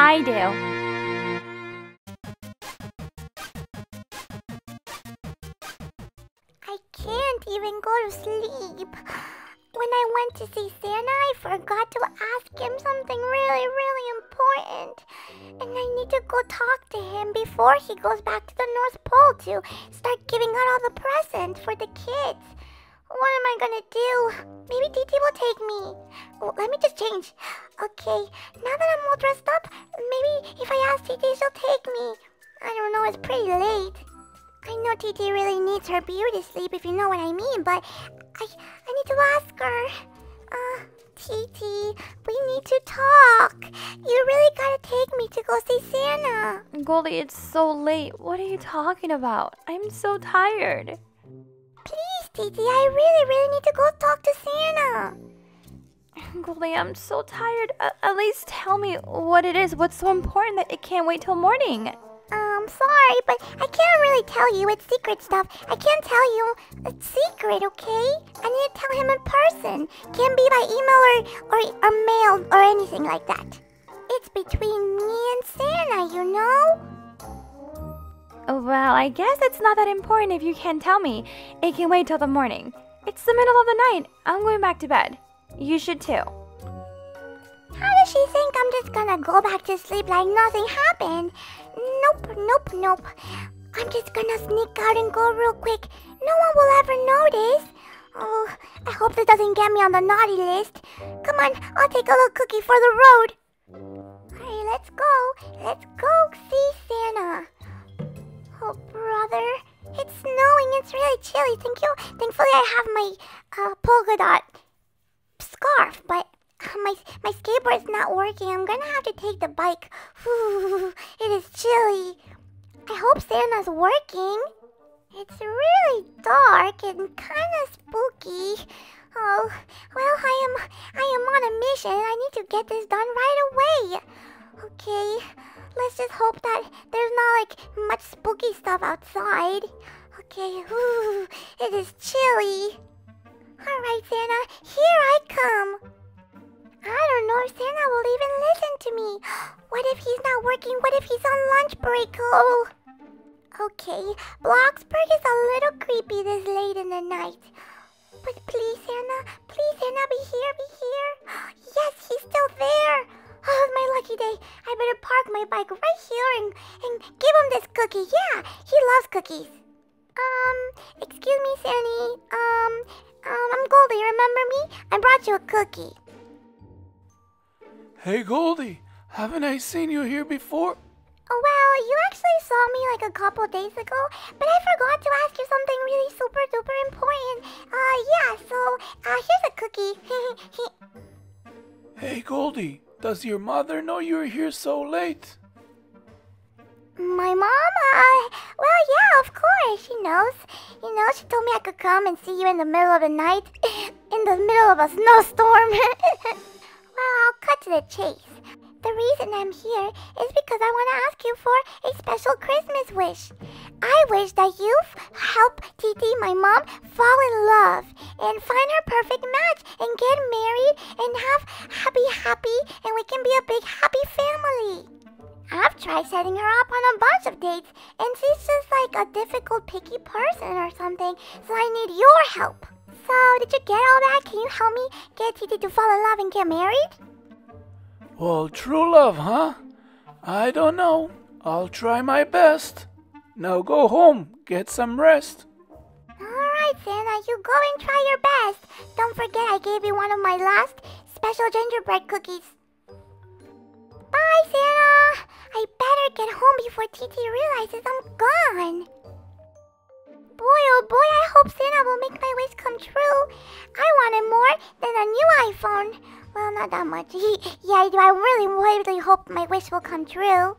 I do. I can't even go to sleep. When I went to see Santa, I forgot to ask him something really, really important. And I need to go talk to him before he goes back to the North Pole to start giving out all the presents for the kids. What am I gonna do? Maybe Titi will take me. Oh, let me just change. Okay, now that I'm all dressed up, maybe if I ask Titi, she'll take me. I don't know, it's pretty late. I know Titi really needs her beauty sleep, if you know what I mean, but I I need to ask her. Uh, Titi, we need to talk. You really gotta take me to go see Santa. Goldie, it's so late. What are you talking about? I'm so tired. Titi, I really, really need to go talk to Santa. Goldie, I'm so tired. A- at least tell me what it is. What's so important that it can't wait till morning? Um, sorry, but I can't really tell you. It's secret stuff. I can't tell you. It's secret, okay? I need to tell him in person. Can't be by email or, or, or mail or anything like that. It's between me and Santa, you know? Well, I guess it's not that important if you can't tell me. It can wait till the morning. It's the middle of the night. I'm going back to bed. You should too. How does she think I'm just gonna go back to sleep like nothing happened? Nope, nope, nope. I'm just gonna sneak out and go real quick. No one will ever notice. Oh, I hope this doesn't get me on the naughty list. Come on, I'll take a little cookie for the road. Alright, let's go. Let's go see Santa. It's really chilly. Thank you. Thankfully, I have my uh, polka dot scarf, but my my skateboard's not working. I'm gonna have to take the bike. It is chilly. I hope Santa's working. It's really dark and kind of spooky. Oh, well, I am I am on a mission. I need to get this done right away. Okay, let's just hope that there's not like much spooky stuff outside. Okay, whew, it is chilly. All right, Santa, here I come. I don't know if Santa will even listen to me. What if he's not working? What if he's on lunch break? Oh. Okay, Bloxburg is a little creepy this late in the night. But please, Santa, please, Santa, be here, be here. Yes, he's still there. Oh, my lucky day. I better park my bike right here and, and give him this cookie. Yeah, he loves cookies. Excuse me, Sandy. Um, um, I'm Goldie, remember me? I brought you a cookie. Hey Goldie, haven't I seen you here before? Oh, well, you actually saw me like a couple days ago, but I forgot to ask you something really super duper important. Uh, yeah, so, uh, here's a cookie. Hey Goldie, does your mother know you're here so late? My mom? Uh, well, yeah, of course, she knows. You know, she told me I could come and see you in the middle of the night, in the middle of a snowstorm. well, I'll cut to the chase. The reason I'm here is because I want to ask you for a special Christmas wish. I wish that you help Titi, my mom, fall in love and find her perfect match and get married and have happy, happy, and we can be a big happy family. I've tried setting her up on a bunch of dates, and she's just like a difficult, picky person or something, so I need your help. So, did you get all that? Can you help me get Titi to fall in love and get married? Well, true love, huh? I don't know. I'll try my best. Now go home, get some rest. Alright, Santa, you go and try your best. Don't forget I gave you one of my last special gingerbread cookies. Bye, Santa! I better get home before Titi realizes I'm gone. Boy, oh boy, I hope Santa will make my wish come true. I wanted more than a new iPhone. Well, not that much. yeah, I really, really hope my wish will come true.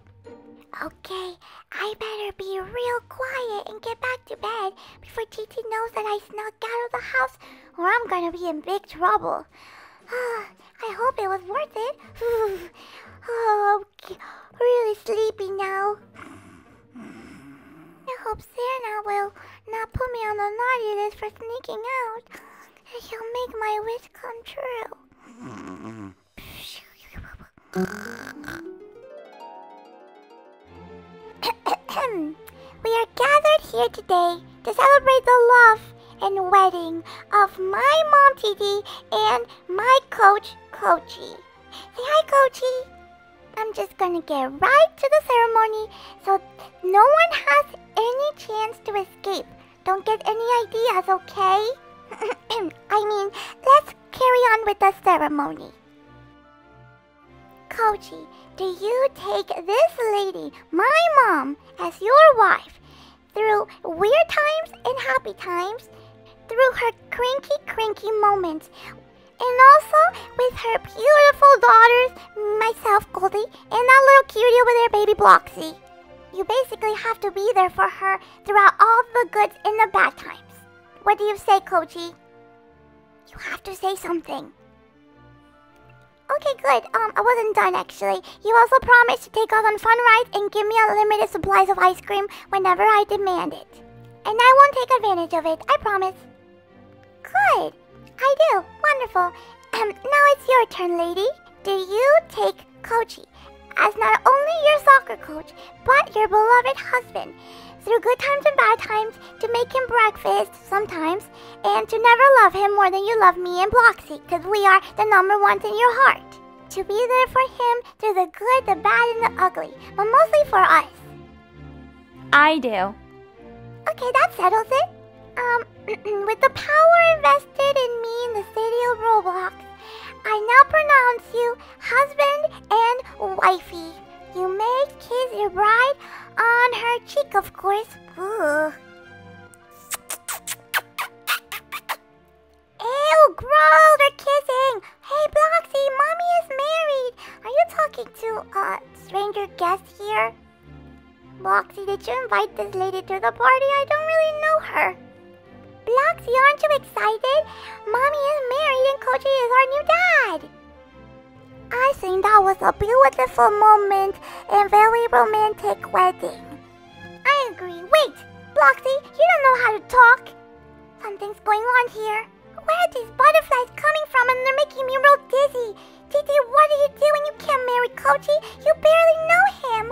Okay, I better be real quiet and get back to bed before Titi knows that I snuck out of the house or I'm gonna be in big trouble. I hope it was worth it. oh, I'm really sleepy now. I hope Santa will not put me on the naughty list for sneaking out. And he'll make my wish come true. we are gathered here today to celebrate the love and wedding of my mom Titi and my coach Kochi. Say hi, Kochi. I'm just gonna get right to the ceremony so no one has any chance to escape. Don't get any ideas, okay? I mean, let's carry on with the ceremony. Kochi, do you take this lady, my mom, as your wife through weird times and happy times, through her cranky, cranky moments, and also with her beautiful daughters, myself, Goldie, and that little cutie over there, baby Bloxy. You basically have to be there for her throughout all the good and the bad times. What do you say, Kochi? You have to say something. Okay, good. Um, I wasn't done actually. You also promised to take us on fun rides and give me unlimited supplies of ice cream whenever I demand it. And I won't take advantage of it, I promise. Good. I do. Wonderful. Um, now it's your turn, lady. Do you take Kochi as not only your soccer coach, but your beloved husband, through good times and bad times, to make him breakfast sometimes, and to never love him more than you love me and Bloxy, because we are the number ones in your heart. To be there for him through the good, the bad, and the ugly, but mostly for us. I do. Okay, that settles it. Um, with the power invested in me in the city of Roblox, I now pronounce you husband and wifey. You may kiss your bride on her cheek, of course. Ooh. Ew, gross, they're kissing. Hey, Bloxy, mommy is married. Are you talking to a stranger guest here? Bloxy, did you invite this lady to the party? I don't really know her. Bloxy, aren't you excited? Mommy is married and Kochi is our new dad. I think that was a beautiful moment and very romantic wedding. I agree. Wait, Bloxy, you don't know how to talk. Something's going on here. Where are these butterflies coming from and they're making me real dizzy? Titi, what are you doing? You can't marry Kochi. You barely know him.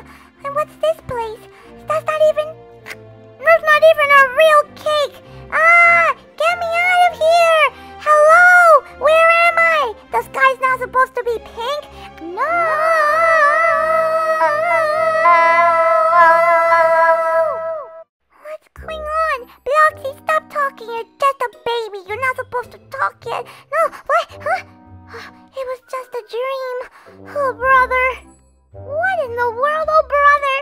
Supposed to talk yet. No, what? Huh? It was just a dream. Oh, brother. What in the world, oh, brother?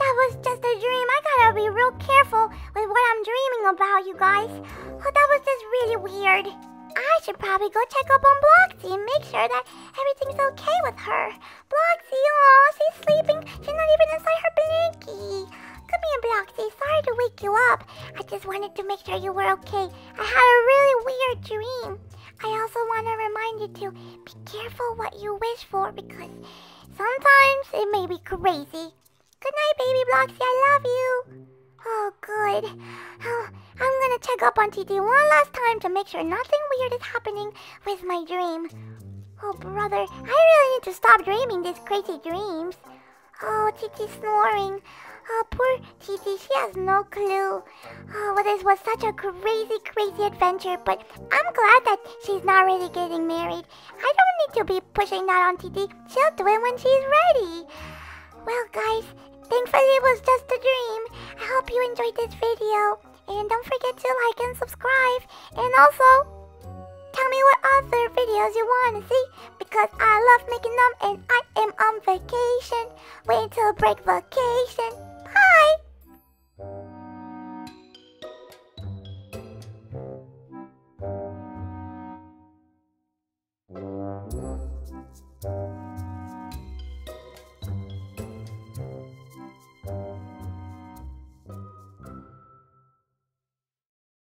That was just a dream. I gotta be real careful with what I'm dreaming about, you guys. Oh, that was just really weird. I should probably go check up on Bloxy and make sure that everything's okay with her. Bloxy, oh, she's sleeping. She's not even inside her blankie. Come here, Bloxy. Sorry to wake you up. I just wanted to make sure you were okay. I had a really weird dream. I also want to remind you to be careful what you wish for because sometimes it may be crazy. Good night, baby Bloxy. I love you. Oh, good. Oh, I'm gonna check up on Titi one last time to make sure nothing weird is happening with my dream. Oh, brother, I really need to stop dreaming these crazy dreams. Oh, Titi's snoring. Oh, poor Titi, she has no clue. Oh, well, this was such a crazy, crazy adventure, but I'm glad that she's not really getting married. I don't need to be pushing that on Titi. She'll do it when she's ready. Well, guys, thankfully it was just a dream. I hope you enjoyed this video. And don't forget to like and subscribe. And also, tell me what other videos you want to see. Because I love making them and I am on vacation. Wait till break.